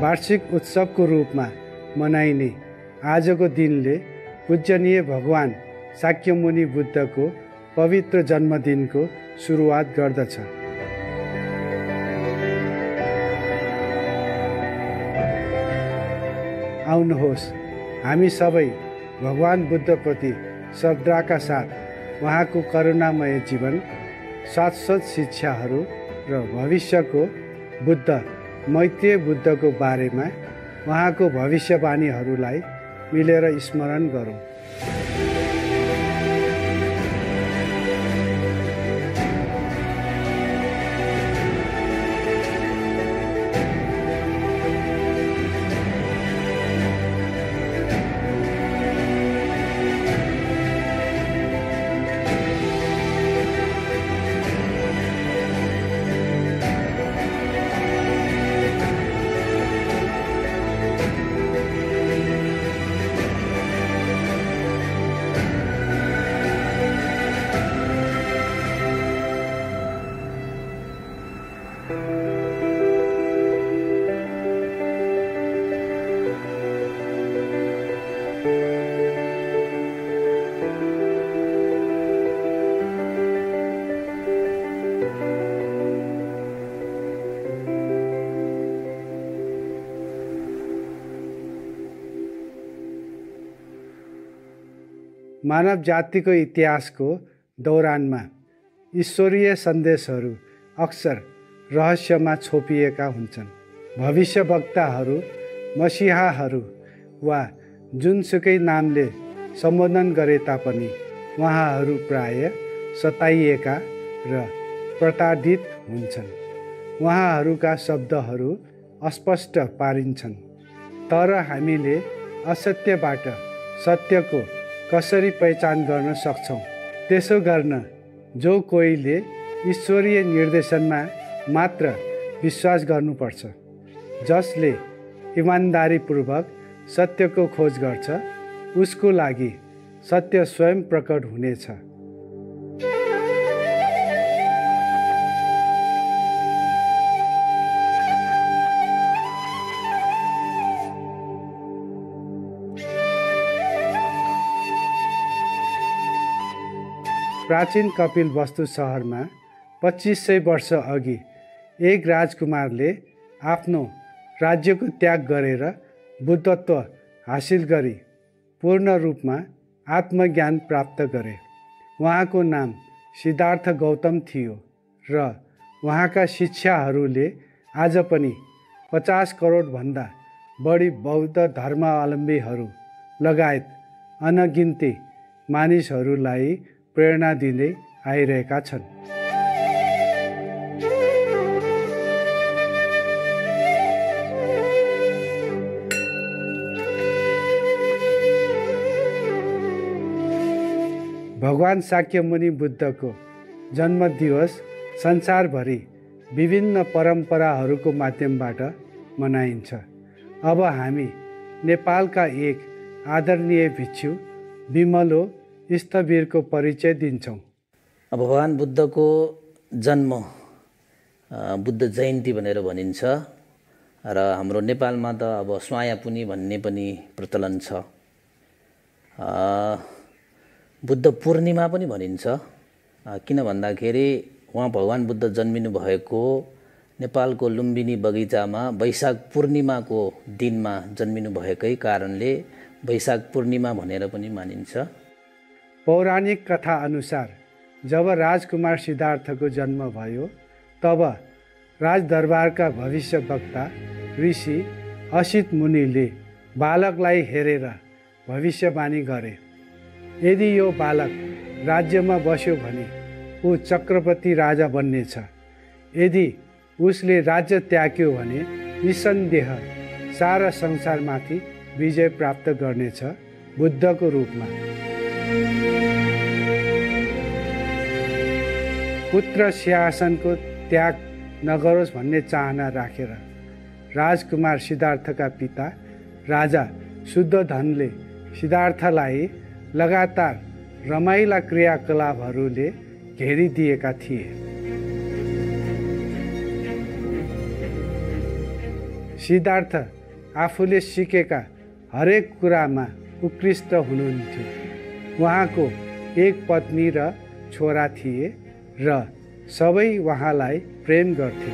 वार्षिक उत्सवको रूपमा मनाइने आजको दिनले पूजनीय भगवान् शाक्यमुनि बुद्धको पवित्र जन्मदिनको सुरुवात गर्दछ। आउनुहोस् हामी सबै भगवान् बुद्धप्रति श्रद्धाका साथ उहाँको करुणामय जीवन शाश्वत शिक्षाहरू र भविष्यको बुद्ध मैत्रीय बुद्धको बारेमा उहाँको भविष्यवाणीहरूलाई मिलेर स्मरण गरौँ। मानव जातिको इतिहासको दौरानमा ईश्वरीय सन्देशहरू अक्सर रहस्यमा छोपिएका हुन्छन्। भविष्यवक्ताहरू मसिहाहरू वा जुनसुकै नामले सम्बोधन गरे तापनि उहाँहरू प्राय सताइएका र प्रताडित हुन्छन्। उहाँहरूका शब्दहरू अस्पष्ट पारिन्छन् तर हामीले असत्यबाट सत्यको कसरी पहिचान गर्न सक्छौँ? त्यसो गर्न जो कोहीले ईश्वरीय निर्देशनमा मात्र विश्वास गर्नुपर्छ जसले इमान्दारीपूर्वक सत्यको खोज गर्छ उसको लागि सत्य स्वयं प्रकट हुनेछ। प्राचीन कपिल वस्तु सहरमा पच्चिस सय वर्ष अघि एक राजकुमारले आफ्नो राज्यको त्याग गरेर बुद्धत्व हासिल गरी पूर्ण रूपमा आत्मज्ञान प्राप्त गरे। उहाँको नाम सिद्धार्थ गौतम थियो र उहाँका शिक्षाहरूले आज पनि पचास करोडभन्दा बढी बौद्ध धर्मावलम्बीहरू लगायत अनगिन्ती मानिसहरूलाई प्रेरणा दिँदै आइरहेका छन्। भगवान् शाक्यमुनि बुद्धको जन्मदिवस संसारभरि विभिन्न परम्पराहरूको माध्यमबाट मनाइन्छ। अब हामी नेपालका एक आदरणीय भिक्षु विमलो स्थवीरको परिचय दिन्छौँ। भगवान् बुद्धको जन्म बुद्ध जयन्ती भनेर भनिन्छ र हाम्रो नेपालमा त अब स्वायापुनी भन्ने पनि प्रचलन छ। बुद्ध पूर्णिमा पनि भनिन्छ। किन भन्दाखेरि उहाँ भगवान् बुद्ध जन्मिनु भएको नेपालको लुम्बिनी बगैँचामा वैशाख पूर्णिमाको दिनमा जन्मिनु भएकै कारणले वैशाख पूर्णिमा भनेर पनि मानिन्छ। पौराणिक कथा अनुसार जब राजकुमार सिद्धार्थको जन्म भयो तब राजदरबारका भविष्यवक्ता ऋषि असित मुनिले बालकलाई हेरेर भविष्यवाणी गरे। यदि यो बालक राज्यमा बस्यो भने ऊ चक्रवर्ती राजा बन्नेछ। यदि उसले राज्य त्याग्यो भने निसन्देह सारा संसारमाथि विजय प्राप्त गर्नेछ बुद्धको रूपमा। पुत्र सिंहासनको त्याग नगरोस् भन्ने चाहना राखेर राजकुमार सिद्धार्थका पिता राजा शुद्धधनले सिद्धार्थलाई लगातार रमाइला क्रियाकलापहरूले घेरिदिएका थिए। सिद्धार्थ आफूले सिकेका हरेक कुरामा उत्कृष्ट हुनुहुन्थ्यो। उहाँको एक पत्नी र छोरा थिए। र सबै उहाँलाई प्रेम गर्थे।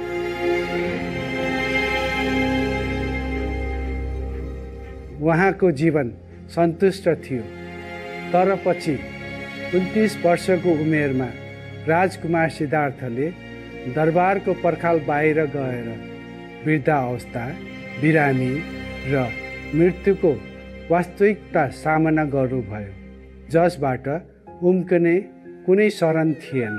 उहाँको जीवन सन्तुष्ट थियो। तर पछि उन्तिस वर्षको उमेरमा राजकुमार सिद्धार्थले दरबारको पर्खाल बाहिर गएर वृद्ध अवस्था बिरामी र मृत्युको वास्तविकता सामना गर्नुभयो जसबाट उम्कने कुनै शरण थिएन।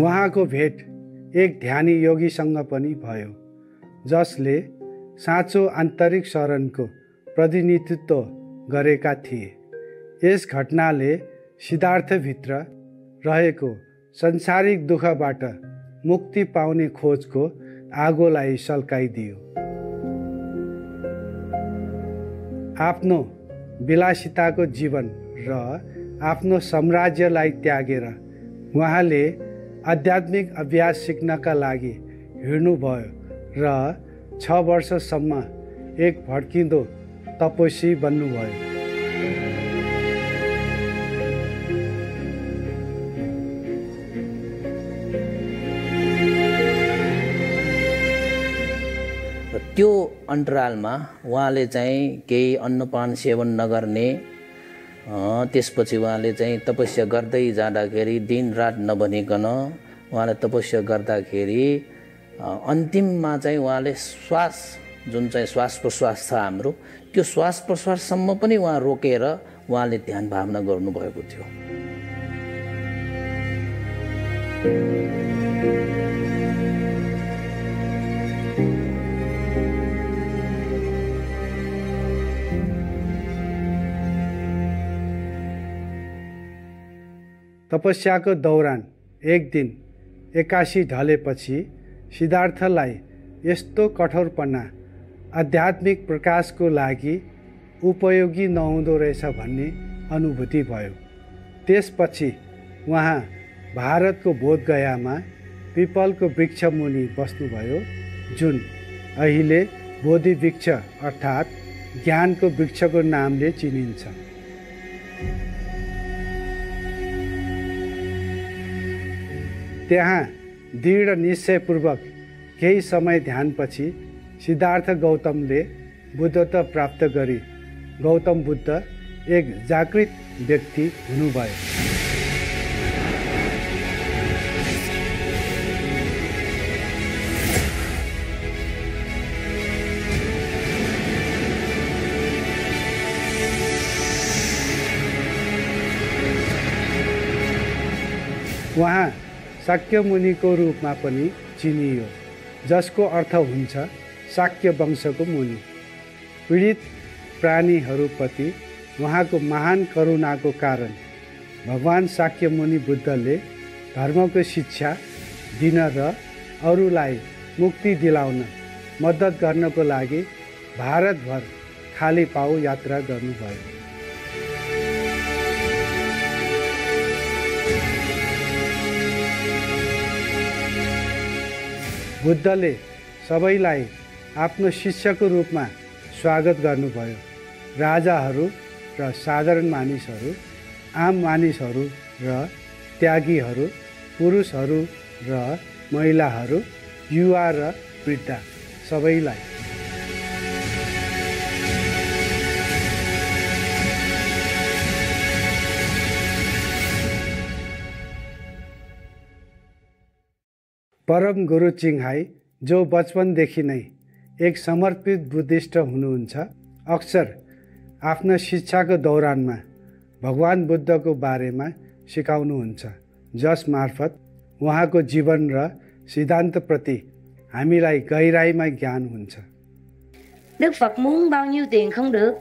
उहाँको भेट एक ध्यानी योगीसँग पनि भयो जसले साँचो आन्तरिक शरणको प्रतिनिधित्व गरेका थिए। यस घटनाले सिद्धार्थभित्र रहेको संसारिक दुःखबाट मुक्ति पाउने खोजको आगोलाई सल्काइदियो। आफ्नो विलासिताको जीवन र आफ्नो साम्राज्यलाई त्यागेर उहाँले आध्यात्मिक अभ्यास सिक्नका लागि हिँड्नुभयो र छ वर्षसम्म एक भड्किँदो तपस्वी बन्नुभयो। त्यो अन्तरालमा उहाँले चाहिँ केही अन्नपान सेवन नगर्ने त्यसपछि उहाँले चाहिँ तपस्या गर्दै जाँदाखेरि दिनरात नभनिकन उहाँले तपस्या गर्दाखेरि अन्तिममा चाहिँ उहाँले श्वास जुन चाहिँ श्वास प्रश्वास छ हाम्रो त्यो श्वास प्रश्वाससम्म पनि उहाँ रोकेर उहाँले ध्यान भावना गर्नुभएको थियो। तपस्याको दौरान एक दिन एक्कासी ढलेपछि सिद्धार्थलाई यस्तो कठोरपना आध्यात्मिक प्रकाशको लागि उपयोगी नहुँदो रहेछ भन्ने अनुभूति भयो। त्यसपछि उहाँ भारतको बोधगयामा पिपलको वृक्ष मुनि बस्नुभयो जुन अहिले बोधि वृक्ष अर्थात् ज्ञानको वृक्षको नामले चिनिन्छ। त्यहाँ दृढ निश्चयपूर्वक केही समय ध्यानपछि सिद्धार्थ गौतमले बुद्धत्व प्राप्त गरी गौतम बुद्ध एक जागृत व्यक्ति हुनुभयो। उहाँ शाक्य मुनिको रूपमा पनि चिनियो जसको अर्थ हुन्छ शाक्य वंशको मुनि। पीडित प्राणीहरूप्रति उहाँको महान करुणाको कारण भगवान् शाक्य मुनि बुद्धले धर्मको शिक्षा दिन र अरूलाई मुक्ति दिलाउन मद्दत गर्नको लागि भारतभर खाली पाउ यात्रा गर्नुभयो। बुद्धले सबैलाई आफ्नो शिष्यको रूपमा स्वागत गर्नुभयो। राजाहरू र साधारण मानिसहरू आम मानिसहरू र त्यागीहरू पुरुषहरू र महिलाहरू युवा र वृद्ध सबैलाई परम गुरु चिङहाई जो बचपनदेखि नै एक समर्पित बुद्धिस्ट हुनुहुन्छ अक्सर आफ्ना शिक्षाको दौरानमा भगवान् बुद्धको बारेमा सिकाउनुहुन्छ जस मार्फत उहाँको जीवन र सिद्धान्तप्रति हामीलाई गहिराइमा ज्ञान हुन्छ Đức Phật muốn bao nhiêu tiền không được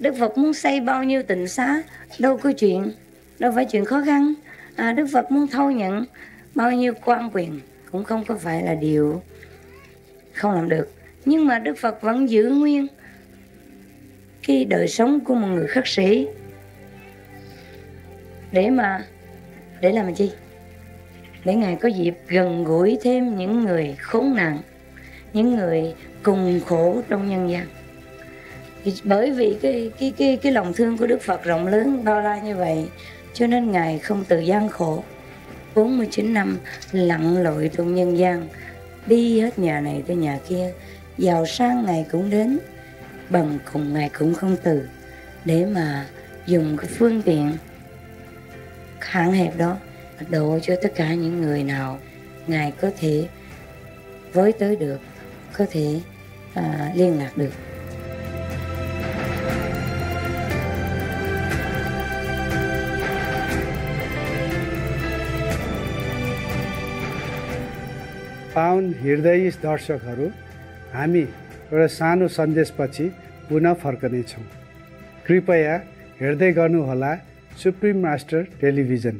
Đức Phật muốn xây bao nhiêu tịnh xá Đâu có chuyện Đâu phải chuyện khó khăn à, Đức Phật muốn thâu nhận bao nhiêu quan quyền Cũng không có phải là điều Không làm được. Nhưng mà Đức Phật vẫn giữ nguyên Cái đời sống của một người khất sĩ. Để mà, để làm chi? Để ngài có dịp gần gũi thêm những người khốn nạn, những người cùng khổ trong nhân gian. Bởi vì cái cái cái cái lòng thương của Đức Phật rộng lớn, bao la như vậy, cho nên ngài không từ gian khổ. 49 năm lặn lội trong nhân gian. Đi hết nhà này tới nhà kia giàu sang ngày cũng đến bằng cùng ngày cũng không từ để mà dùng cái phương tiện hạn hẹp đó độ cho tất cả những người nào ngài có thể với tới được có thể à, liên lạc được. पाउन हृदय दर्शकहरू हामी एउटा सानो सन्देशपछि पुनः फर्कनेछौँ। कृपया हेर्दै गर्नुहोला सुप्रिम मास्टर टेलिभिजन।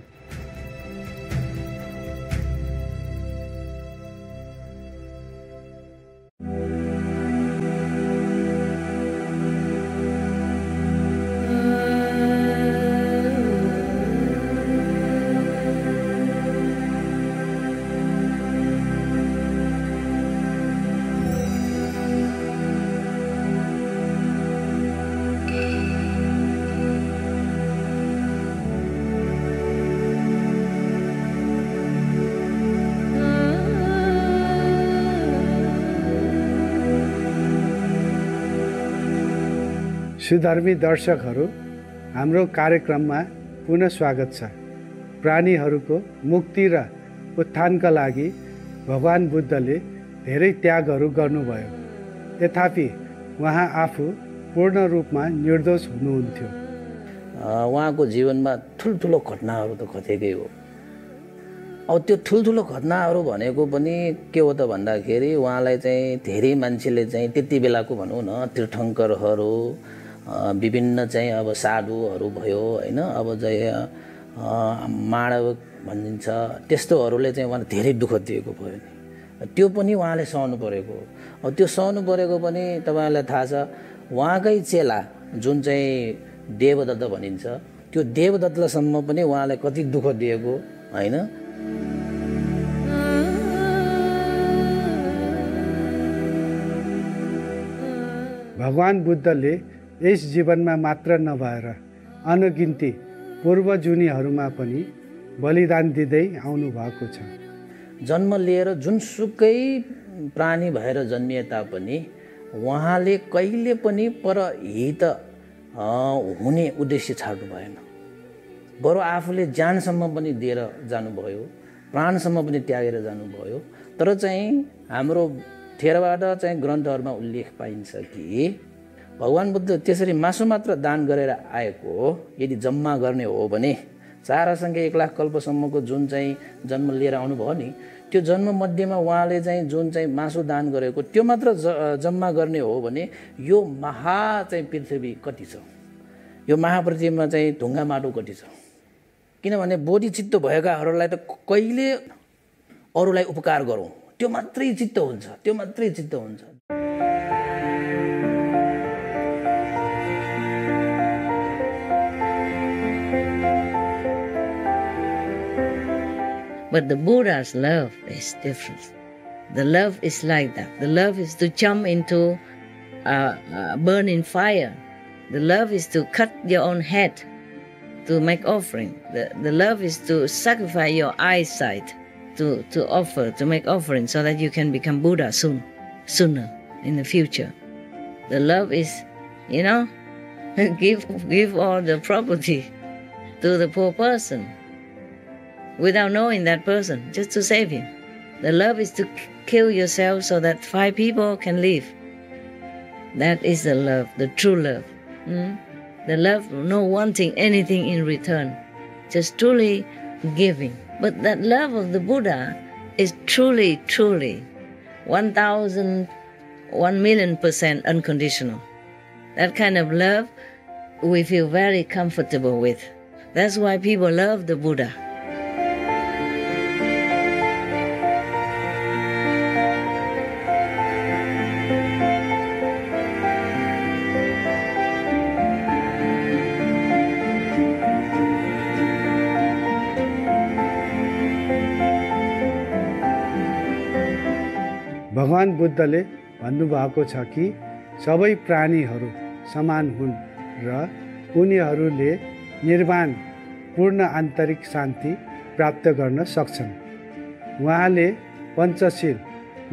सुधर्मी दर्शकहरू हाम्रो कार्यक्रममा पुनः स्वागत छ। प्राणीहरूको मुक्ति र उत्थानका लागि भगवान् बुद्धले धेरै त्यागहरू गर्नुभयो। तथापि उहाँ आफू पूर्ण रूपमा निर्दोष हुनुहुन्थ्यो। उहाँको जीवनमा ठुल्ठुलो घटनाहरू त घटेकै हो। अब त्यो ठुल्ठुलो घटनाहरू भनेको पनि के हो त भन्दाखेरि उहाँलाई चाहिँ धेरै मान्छेले चाहिँ त्यति बेलाको भनौँ न तीर्थङ्करहरू विभिन्न चाहिँ अब साधुहरू भयो होइन? अब चाहिँ माडव भनिन्छ। त्यस्तोहरूले चाहिँ उहाँलाई धेरै दुःख दिएको भयो नि। त्यो पनि उहाँले सहनु परेको अब त्यो सहनु परेको पनि तपाईँहरूलाई थाहा छ उहाँकै चेला जुन चाहिँ देवदत्त भनिन्छ त्यो देवदत्तसम्म पनि उहाँलाई कति दुःख दिएको होइन? भगवान् बुद्धले यस जीवनमा मात्र नभएर अनगिन्ती पूर्व जुनीहरूमा पनि बलिदान दिँदै आउनु भएको छ। जन्म लिएर जुनसुकै प्राणी भएर जन्मिए तापनि उहाँले कहिले पनि पर हित हुने उद्देश्य छाड्नु भएन। बरु आफूले ज्यानसम्म पनि दिएर जानुभयो प्राणसम्म पनि त्यागेर जानुभयो तर चाहिँ हाम्रो थेरबाट चाहिँ ग्रन्थहरूमा उल्लेख पाइन्छ कि भगवान् बुद्ध त्यसरी मासु मात्र दान गरेर आएको यदि जम्मा गर्ने हो भने चारसँगै एक लाख कल्पसम्मको जुन चाहिँ जन्म लिएर आउनुभयो नि त्यो जन्म मध्येमा उहाँले चाहिँ जुन चाहिँ मासु दान गरेको त्यो मात्र जम्मा गर्ने हो भने यो महा चाहिँ पृथ्वी कति छ? यो महापृथ्वीमा चाहिँ ढुङ्गा माटो कति छ? किनभने बोधी चित्त भएकाहरूलाई त कहिले अरूलाई उपकार गरौँ? त्यो मात्रै चित्त हुन्छ त्यो मात्रै चित्त हुन्छ। But the Buddha's love is different. The love is like that. The love is to jump into a, uh, burning fire. The love is to cut your own head to make offering. The, the love is to sacrifice your eyesight to, to offer, to make offering so that you can become Buddha soon, sooner in the future. The love is, you know, give give all the property to the poor person without knowing that person, just to save him. The love is to kill yourself so that five people can live. That is the love, the true love. Mm? The love, no wanting anything in return, just truly giving. But that love of the Buddha is truly, truly 1,000, 1 million percent unconditional. That kind of love we feel very comfortable with. That's why people love the Buddha. भगवान् बुद्धले भन्नुभएको छ कि सबै प्राणीहरू समान हुन् र उनीहरूले निर्वाण पूर्ण आन्तरिक शान्ति प्राप्त गर्न सक्छन्। उहाँले पञ्चशील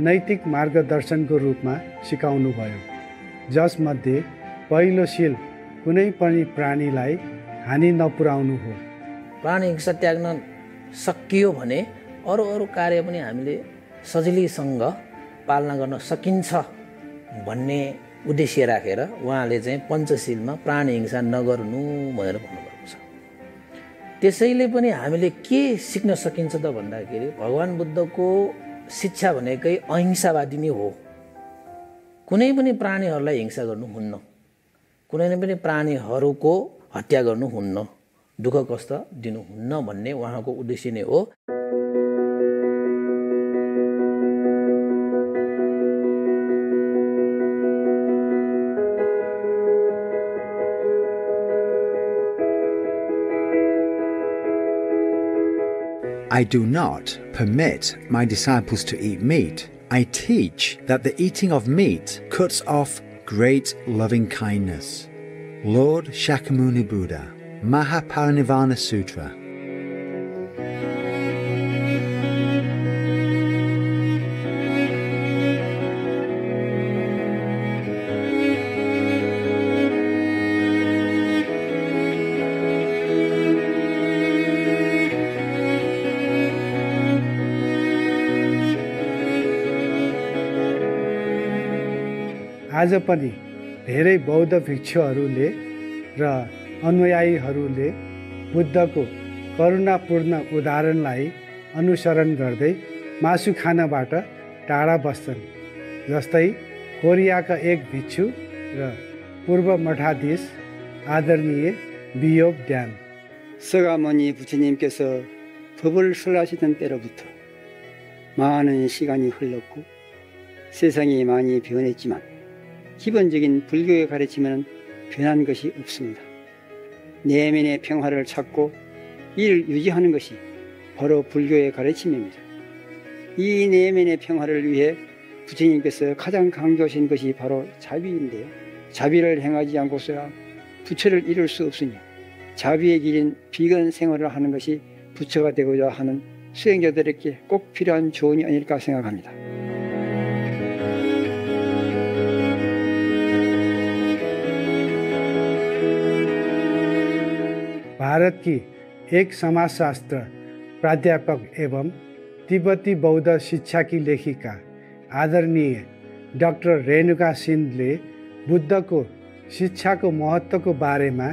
नैतिक मार्गदर्शनको रूपमा सिकाउनुभयो। जसमध्ये पहिलो शील कुनै पनि प्राणीलाई हानि नपुर्याउनु हो। प्राणी हिंसा त्याग्न सकियो भने अरू अरू कार्य पनि हामीले सजिलैसँग पालना गर्न सकिन्छ भन्ने उद्देश्य राखेर उहाँले चाहिँ पञ्चशीलमा प्राणी हिंसा नगर्नु भनेर भन्नुभएको छ। त्यसैले पनि हामीले के सिक्न सकिन्छ त भन्दाखेरि भगवान् बुद्धको शिक्षा भनेकै अहिंसावादी नै हो। कुनै पनि प्राणीहरूलाई हिंसा गर्नुहुन्न कुनै पनि प्राणीहरूको हत्या गर्नुहुन्न दुःख कष्ट दिनुहुन्न भन्ने उहाँको उद्देश्य नै हो। I do not permit my disciples to eat meat. I teach that the eating of meat cuts off great loving kindness. Lord Shakyamuni Buddha, Mahaparinirvana Sutra. आज पनि धेरै बौद्ध भिक्षुहरूले र अनुयायीहरूले बुद्धको करुणापूर्ण उदाहरणलाई अनुसरण गर्दै मासु खानबाट टाढा बस्छन् जस्तै कोरियाका एक भिक्षु र पूर्व मठाधीश आदरणीय बियोब ड्याम 서가모니 부처님께서 법을 설하시던 때로부터 많은 시간이 흘렀고 세상이 많이 변했지만 기본적인 불교의 가르침에는 변한 것이 없습니다. 내면의 평화를 찾고 이를 유지하는 것이 바로 불교의 가르침입니다. 이 내면의 평화를 위해 부처님께서 가장 강조하신 것이 바로 자비인데요. 자비를 행하지 않고서야 부처를 이룰 수 없으니 자비의 길인 비건 생활을 하는 것이 부처가 되고자 하는 수행자들에게 꼭 필요한 조언이 아닐까 생각합니다. भारत की एक समाजशास्त्र प्राध्यापक एवं तिब्बती बौद्ध शिक्षा की लेखिका आदरणीय डाक्टर रेणुका सिंहले बुद्धको शिक्षाको महत्त्वको बारेमा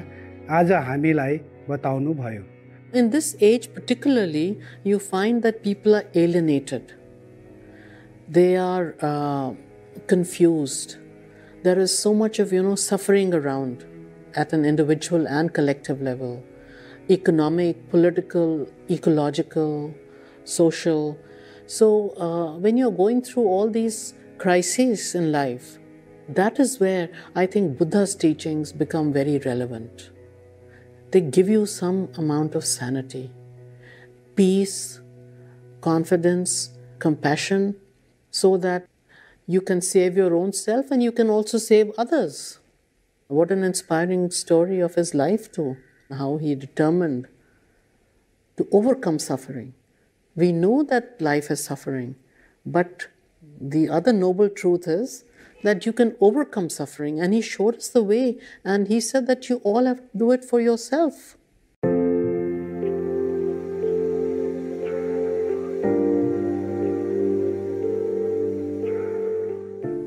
आज हामीलाई बताउनुभयो this age, particularly, you find that people are alienated. They are uh, confused. There is so much of you know suffering around at an individual and collective level, economic, political, ecological, social. So uh, when you're going through all these crises in life, that is where I think Buddha's teachings become very relevant they give you some amount of sanity, peace, confidence, compassion, so that you can save your own self and you can also save others. What an inspiring story of his life, too, how he determined to overcome suffering. We know that life is suffering, but the other noble truth is that you can overcome suffering. And He showed us the way, and He said that you all have to do it for yourself.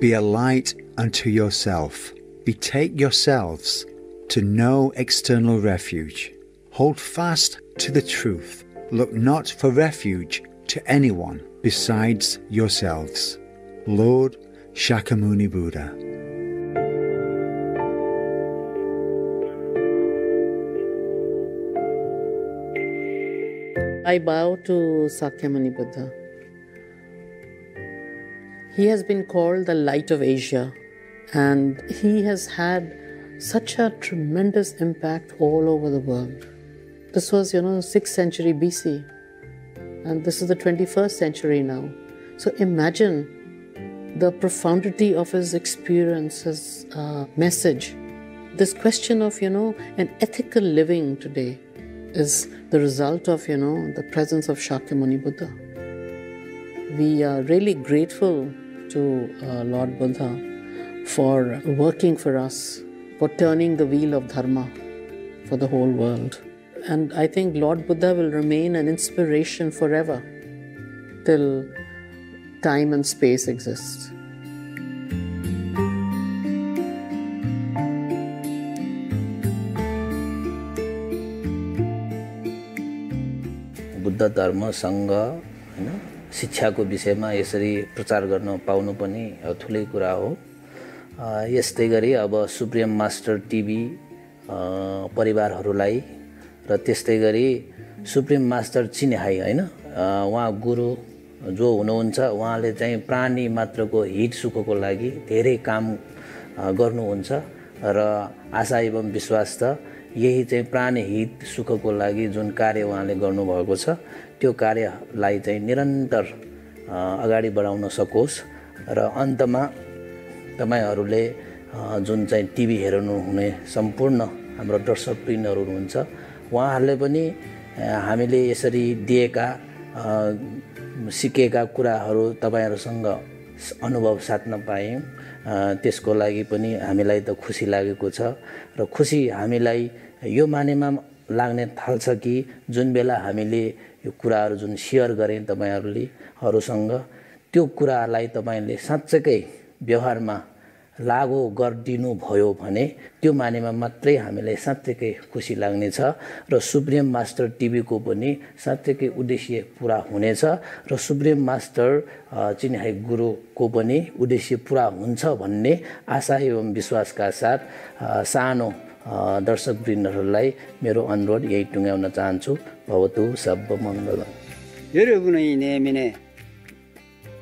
Be a light unto yourself. Betake yourselves to no external refuge. Hold fast to the truth. Look not for refuge to anyone besides yourselves. Lord Shakyamuni Buddha. I bow to Sakyamuni Buddha. He has been called the light of Asia, and he has had such a tremendous impact all over the world. This was, you know, 6th century BC, and this is the 21st century now. So imagine the profundity of his experience, his uh, message. This question of, you know, an ethical living today is the result of, you know, the presence of Shakyamuni Buddha. We are really grateful to uh, Lord Buddha for working for us, for turning the wheel of Dharma for the whole world. And I think Lord Buddha will remain an inspiration forever till time and space exist. Buddha धर्मसँग होइन शिक्षाको विषयमा यसरी प्रचार गर्न पाउनु पनि ठुलै कुरा हो यस्तै गरी अब सुप्रिम मास्टर टिभी परिवारहरूलाई र त्यस्तै गरी सुप्रिम मास्टर चिनेहाई होइन? उहाँ गुरु जो हुनुहुन्छ उहाँले चाहिँ प्राणी मात्रको हित सुखको लागि धेरै काम गर्नुहुन्छ र आशा एवं विश्वास त यही चाहिँ प्राणी हित सुखको लागि जुन कार्य उहाँले गर्नुभएको छ त्यो कार्यलाई चाहिँ निरन्तर अगाडि बढाउन सकोस् र अन्तमा तपाईँहरूले जुन चाहिँ टिभी हेर्नु हुने सम्पूर्ण हाम्रो दर्शकवृन्दहरू हुनुहुन्छ उहाँहरूले पनि हामीले यसरी दिएका सिकेका कुराहरू तपाईँहरूसँग अनुभव साट्न पायौँ। त्यसको लागि पनि हामीलाई त खुसी लागेको छ र खुसी हामीलाई यो मानेमा लाग्ने थाल्छ कि जुन बेला हामीले यो कुराहरू जुन सेयर गरेँ तपाईँहरूले हरूसँग त्यो कुरालाई तपाईँले साँच्चैकै व्यवहारमा लागु गरिदिनु भयो भने त्यो मानेमा मात्रै हामीलाई साँच्चैकै खुसी लाग्नेछ र सुप्रिम मास्टर टिभीको पनि साँच्चैकै उद्देश्य पुरा हुनेछ र सुप्रिम मास्टर चिन्हाई गुरुको पनि उद्देश्य पुरा हुन्छ भन्ने आशा एवं विश्वासका साथ सानो दर्शकवृन्दहरूलाई मेरो अनुरोध यही टुङ्ग्याउन चाहन्छु भवतु सब मङ्गल 여러분의 내면에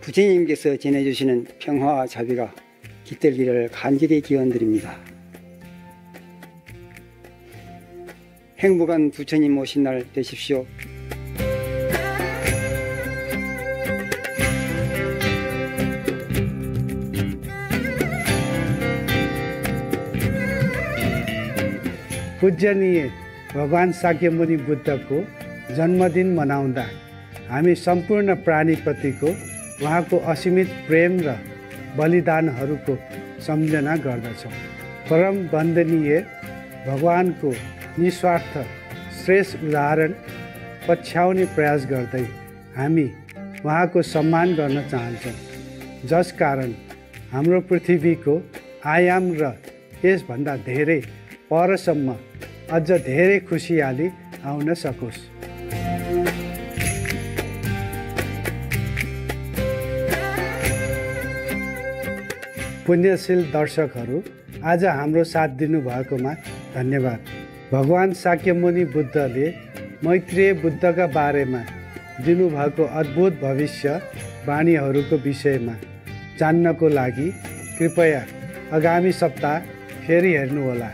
부처님께서 전해주시는 평화와 자비가 깃들기를 간절히 기원드립니다. 행복한 부처님 오신 날 되십시오. पूजनीय भगवान् साक्यमुनि बुद्धको जन्मदिन मनाउँदा हामी सम्पूर्ण प्राणीप्रतिको उहाँको असीमित प्रेम र बलिदानहरूको सम्झना गर्दछौँ। परम वन्दनीय भगवानको निस्वार्थ श्रेष्ठ उदाहरण पछ्याउने प्रयास गर्दै हामी उहाँको सम्मान गर्न चाहन्छौँ। जसकारण हाम्रो पृथ्वीको आयाम र यसभन्दा धेरै परसम्म अझ धेरै खुसियाली आउन सकोस्। पुण्यशील दर्शकहरू आज हाम्रो साथ दिनुभएकोमा धन्यवाद। भगवान् साक्यमुनि बुद्धले मैत्रीय बुद्धका बारेमा दिनुभएको अद्भुत भविष्य वाणीहरूको विषयमा जान्नको लागि कृपया आगामी सप्ताह फेरि हेर्नुहोला।